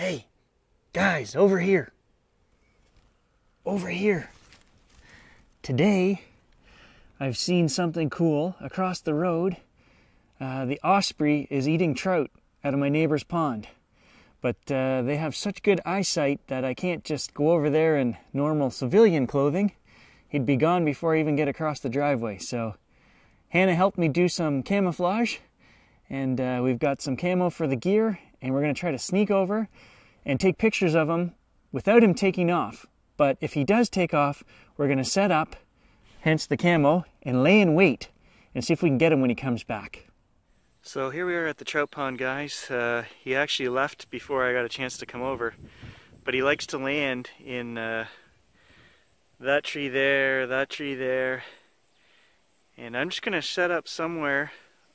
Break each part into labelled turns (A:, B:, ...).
A: Hey, guys, over here. Over here. Today, I've seen something cool across the road. Uh, the osprey is eating trout out of my neighbor's pond. But uh, they have such good eyesight that I can't just go over there in normal civilian clothing. He'd be gone before I even get across the driveway. So Hannah helped me do some camouflage, and uh, we've got some camo for the gear, and we're going to try to sneak over and take pictures of him without him taking off. But if he does take off, we're going to set up, hence the camo, and lay in wait and see if we can get him when he comes back. So here we are at the trout pond, guys. Uh, he actually left before I got a chance to come over, but he likes to land in uh, that tree there, that tree there, and I'm just going to set up somewhere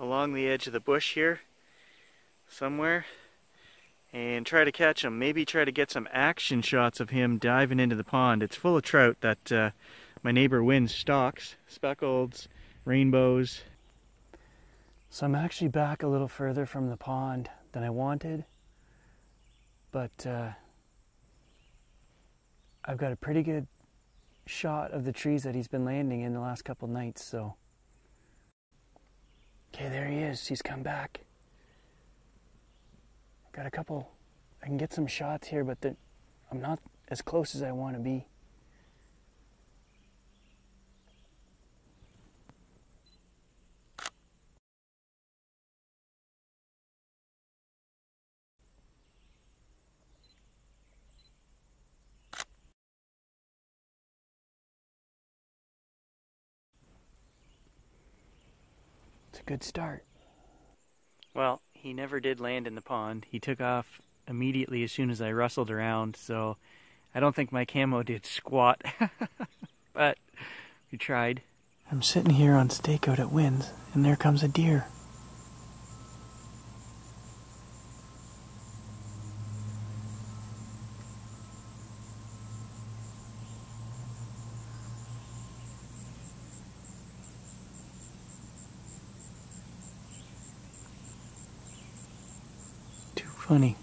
A: along the edge of the bush here, somewhere, and try to catch him. Maybe try to get some action shots of him diving into the pond. It's full of trout that uh, my neighbor Wynn stocks, speckleds, rainbows, so I'm actually back a little further from the pond than I wanted, but uh, I've got a pretty good shot of the trees that he's been landing in the last couple nights, so. Okay, there he is. He's come back. Got a couple. I can get some shots here, but I'm not as close as I want to be. It's a good start. Well, he never did land in the pond. He took off immediately as soon as I rustled around, so I don't think my camo did squat. but we tried. I'm sitting here on stakeout at Wynn's, and there comes a deer. Funny.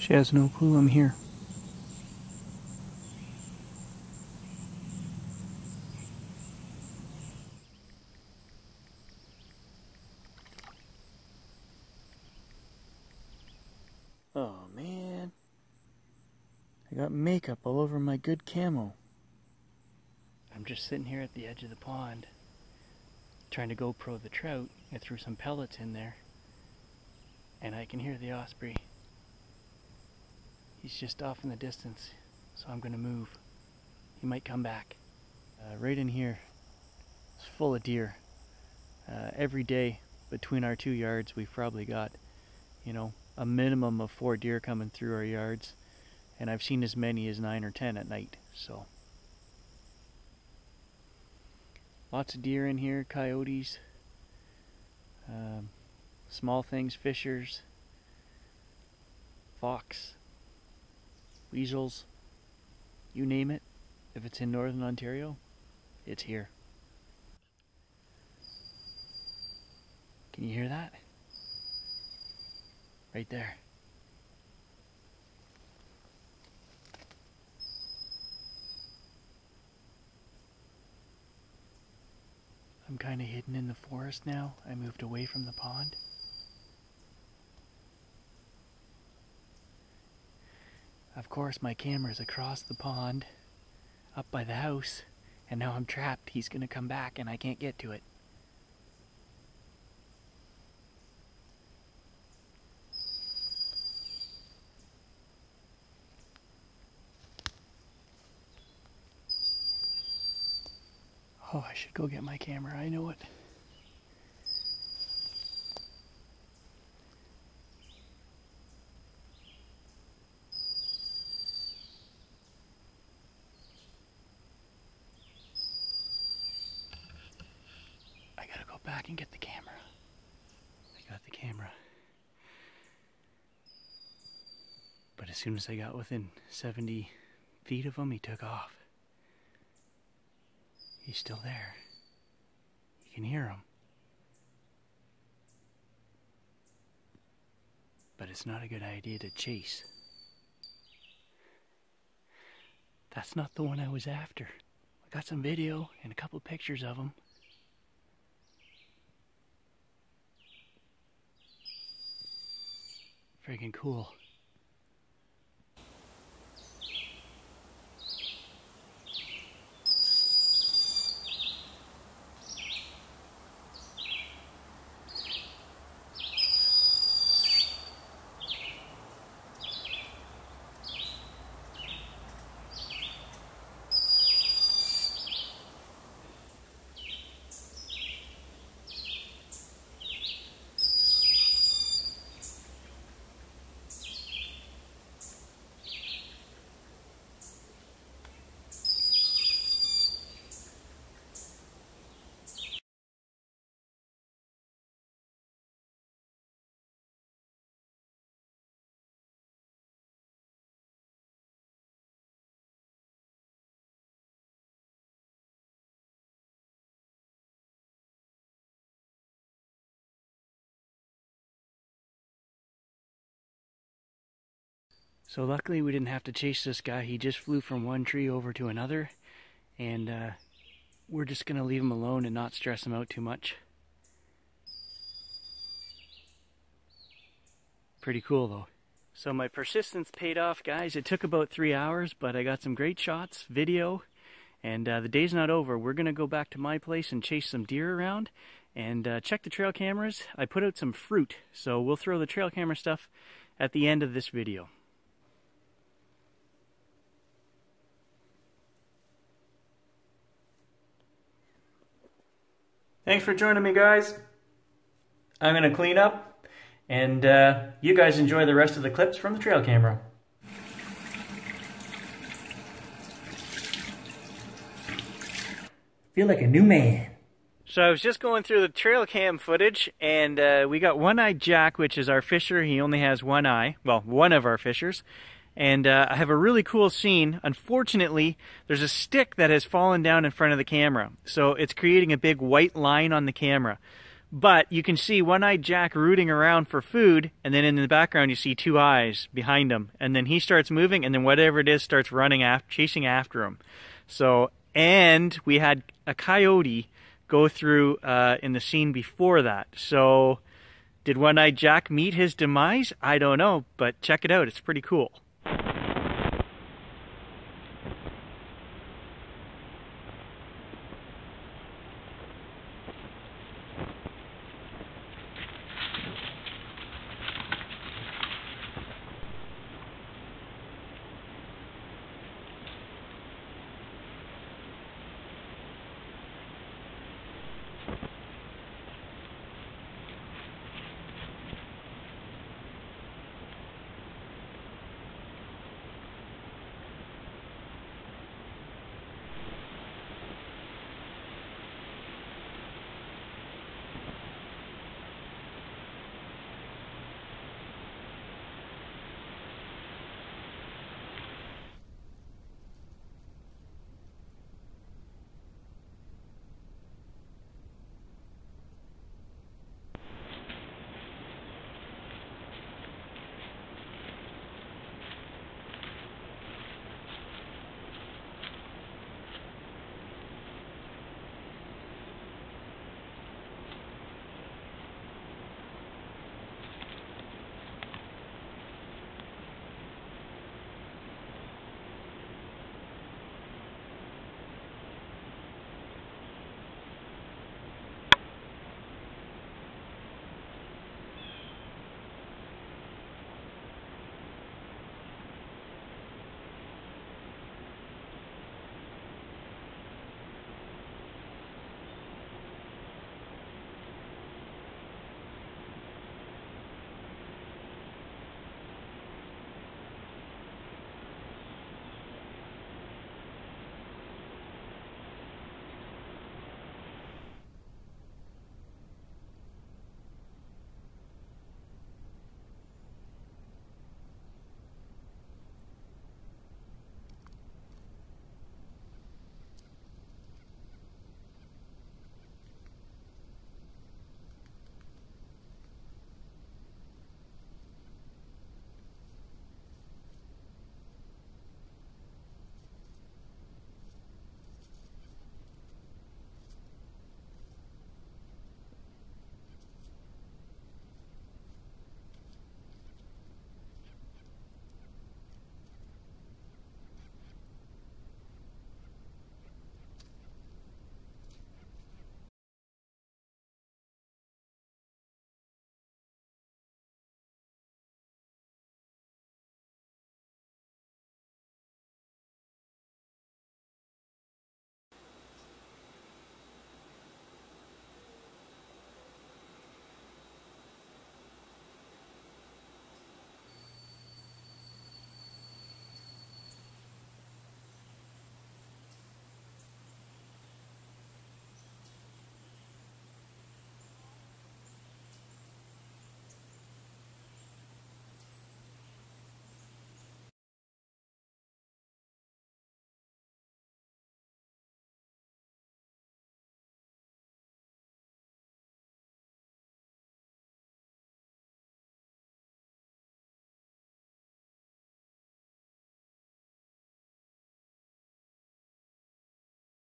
A: She has no clue I'm here. makeup all over my good camo. I'm just sitting here at the edge of the pond trying to GoPro the trout. I threw some pellets in there and I can hear the osprey. He's just off in the distance, so I'm going to move. He might come back. Uh, right in here, it's full of deer. Uh, every day between our two yards, we've probably got, you know, a minimum of four deer coming through our yards and I've seen as many as 9 or 10 at night, so. Lots of deer in here, coyotes, um, small things, fishers, fox, weasels, you name it. If it's in northern Ontario, it's here. Can you hear that? Right there. I'm kind of hidden in the forest now. I moved away from the pond. Of course, my camera's across the pond, up by the house, and now I'm trapped. He's gonna come back and I can't get to it. Oh, I should go get my camera. I know it. I gotta go back and get the camera. I got the camera. But as soon as I got within 70 feet of him, he took off. He's still there. You can hear him. But it's not a good idea to chase. That's not the one I was after. I got some video and a couple pictures of him. Freaking cool. So luckily we didn't have to chase this guy. He just flew from one tree over to another. And uh, we're just going to leave him alone and not stress him out too much. Pretty cool though. So my persistence paid off, guys. It took about three hours, but I got some great shots, video, and uh, the day's not over. We're going to go back to my place and chase some deer around and uh, check the trail cameras. I put out some fruit, so we'll throw the trail camera stuff at the end of this video. Thanks for joining me, guys. I'm going to clean up, and uh, you guys enjoy the rest of the clips from the trail camera. Feel like a new man. So I was just going through the trail cam footage, and uh, we got One-Eyed Jack, which is our fisher. He only has one eye. Well, one of our fishers. And uh, I have a really cool scene. Unfortunately, there's a stick that has fallen down in front of the camera. So it's creating a big white line on the camera. But you can see one-eyed Jack rooting around for food, and then in the background you see two eyes behind him. And then he starts moving, and then whatever it is starts running after, chasing after him. So, and we had a coyote go through uh, in the scene before that. So, did one-eyed Jack meet his demise? I don't know, but check it out. It's pretty cool.